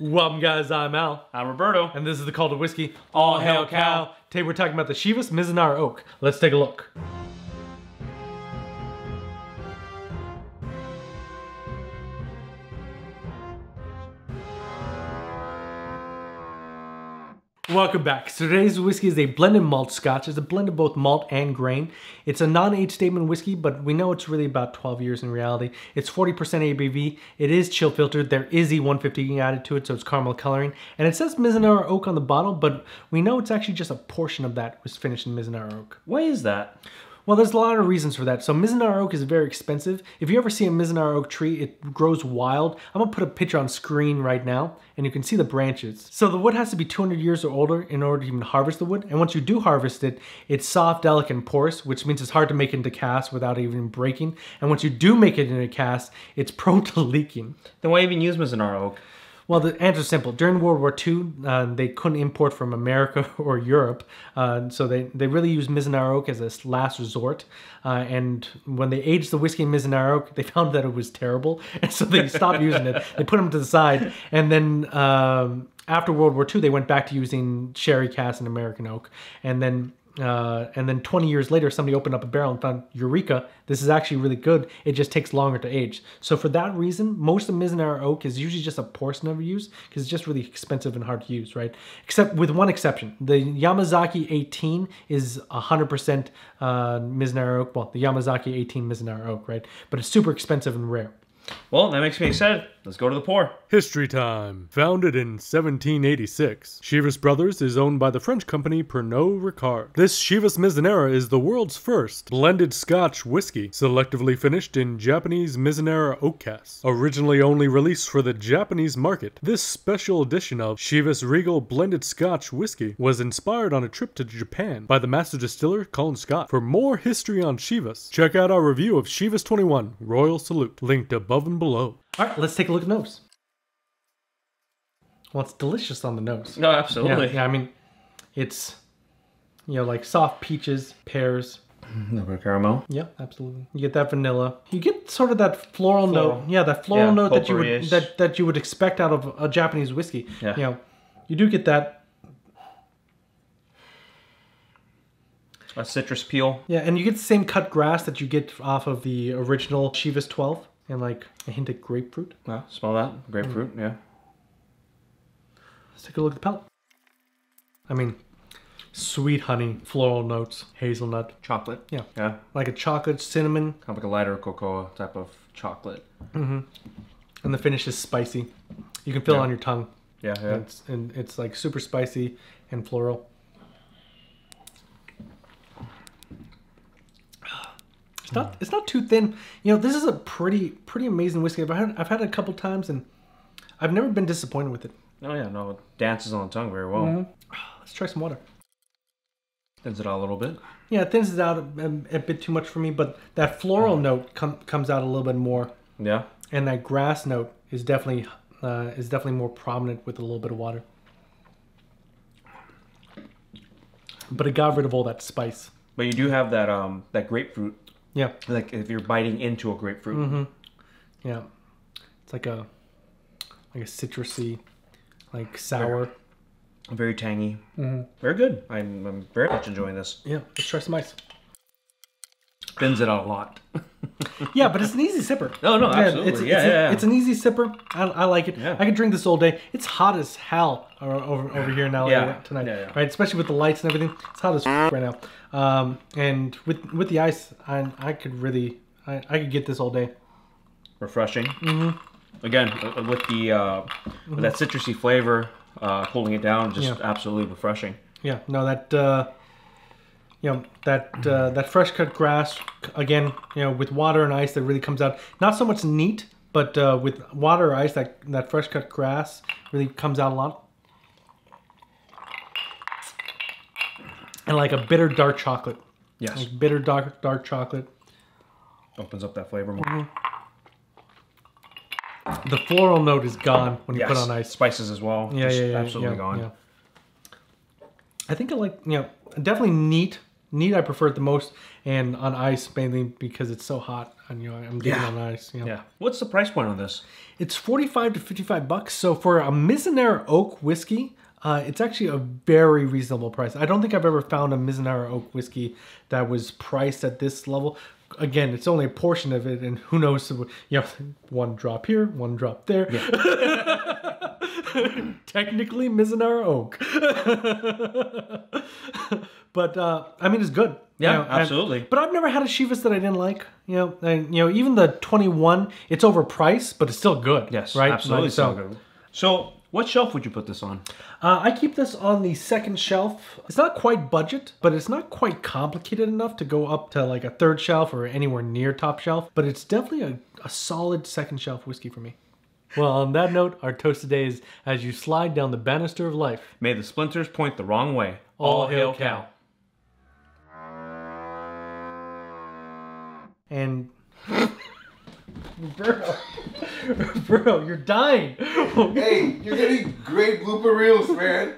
Welcome, guys. I'm Al, I'm Roberto. and this is the Cult of Whisky. All hail Cal. Today we're talking about the Chivas Mizunara Oak. Let's take a look. Welcome back. Today's whiskey is a blended malt scotch. It's a blend of both malt and grain. It's a non-age statement whiskey, but we know it's really about 12 years in reality. It's 40% ABV. It is chill filtered. There is E150 added to it, so it's caramel coloring. And it says Mizunara Oak on the bottle, but we know it's actually just a portion of that was finished in Mizunara Oak. Why is that? Well, there's a lot of reasons for that. So Mizunara oak is very expensive. If you ever see a Mizunara oak tree, it grows wild. I'm gonna put a picture on screen right now, and you can see the branches. So the wood has to be 200 years or older in order to even harvest the wood. And once you do harvest it, it's soft, delicate, and porous, which means it's hard to make into cask without even breaking. And once you do make it into cask, it's prone to leaking. Then why even use Mizunara oak? Well, the answer is simple. During World War II, uh, they couldn't import from America or Europe, uh, so they, they really used Mizunara oak as a last resort. Uh, and when they aged the whiskey in Mizunara oak, they found that it was terrible, and so they stopped using it. They put them to the side, and then um, after World War II, they went back to using sherry cask and American oak, and then uh, and then 20 years later, somebody opened up a barrel and found Eureka. This is actually really good. It just takes longer to age. So for that reason, most of Mizunara oak is usually just a portion of use because it's just really expensive and hard to use, right? Except with one exception, the Yamazaki 18 is 100% uh, Mizunara oak. Well, the Yamazaki 18 Mizunara oak, right? But it's super expensive and rare. Well, that makes me excited. Let's go to the pour. History time. Founded in 1786, Chivas Brothers is owned by the French company Pernod Ricard. This Chivas Mizunara is the world's first blended Scotch whiskey, selectively finished in Japanese Mizunara oak casks. Originally only released for the Japanese market, this special edition of Chivas Regal Blended Scotch whiskey was inspired on a trip to Japan by the master distiller Colin Scott. For more history on Chivas, check out our review of Chivas 21 Royal Salute, linked above and below. All right, let's take a look at the nose. Well, it's delicious on the nose. No, absolutely. yeah, I mean, it's, you know, like soft peaches, pears. A little caramel. Yeah, absolutely. You get that vanilla. You get sort of that floral, Floral. note. Yeah, that floral Yeah, note that you would that, that you would expect out of a Japanese whiskey. Yeah. You know, you do get that. A citrus peel. Yeah, and you get the same cut grass that you get off of the original Chivas 12 and like a hint of grapefruit. Yeah, smell that. Grapefruit, yeah. Let's take a look at the palate. I mean, sweet honey, floral notes, hazelnut. Chocolate. Yeah. Yeah. Like a chocolate, cinnamon, Kind of like a lighter cocoa type of chocolate. Mm -hmm. and the finish is spicy. You can feel it on your tongue. Yeah, yeah. It's and it's like super spicy and floral. It's not it's not too thin. You know, this is a pretty pretty amazing whiskey. I've had I've had it a couple times and I've never been disappointed with it. Oh, yeah, no. It dances on the tongue very well. Let's try some water. Thins it out a little bit. Yeah, it thins it out a, a, a bit too much for me, but that floral note com- comes out a little bit more, Yeah. and that grass note is definitely uh, is definitely more prominent with a little bit of water. But it got rid of all that spice. But you do have that um that grapefruit. Yeah, Like if you're biting into a grapefruit. Mm-hmm. yeah. It's like a like a citrusy, like sour. Very tangy. Very good. I'm, I'm very much enjoying this. Yeah, let's try some ice. Thins it out a lot. Yeah, but it's an easy sipper. No, no, absolutely. It's, Yeah, it's, yeah, a- yeah. it's an easy sipper. I, I like it. Yeah. I could drink this all day. It's hot as hell over over here LA Yeah. tonight, Yeah, yeah. right? Especially with the lights and everything. It's hot as f- right now. Um, and with with the ice, I I could really I, I could get this all day. refreshing. Mm-hmm. Again, uh, with the uh, with that citrusy flavor, uh, cooling it down, just absolutely refreshing. Yeah, no, that uh, you know that uh, that fresh cut grass again, you know, with water and ice that really comes out. Not so much neat, but uh, with water or ice, that that fresh cut grass really comes out a lot. And like a bitter dark chocolate, Yes, like bitter dark dark chocolate. opens up that flavor more. Mm-hmm. The floral note is gone when you Yes, put on ice. spices as well. Yeah, just yeah, yeah, absolutely yeah, gone. yeah. I think I like you know definitely neat, neat, I prefer it the most, and on ice mainly because it's so hot. And you know, I'm getting Yeah. on ice. You know. Yeah. What's the price point on this? It's 45 to 55 bucks. So for a Mizunara Oak whiskey, uh, it's actually a very reasonable price. I don't think I've ever found a Mizunara Oak whiskey that was priced at this level. Again, it's only a portion of it, and who knows? You know, one drop here, one drop there. Technically, Mizunara Oak. but uh, I mean, it's good. you Yeah, know, and- absolutely. but I've never had a Chivas that I didn't like. You know, and you know, even the 21, it's overpriced, but it's still good. Yes, right. absolutely. Like, so, good. So, what shelf would you put this on? uh, I keep this on the second shelf. It's not quite budget, but it's not quite complicated enough to go up to like a third shelf or anywhere near top shelf. But it's definitely a, a solid second shelf whiskey for me. Well, on that note, our toast today is as you slide down the banister of life. May the splinters point the wrong way. All hail Cal. And Bro, bro, you're dying. Hey, you're getting great blooper reels, man.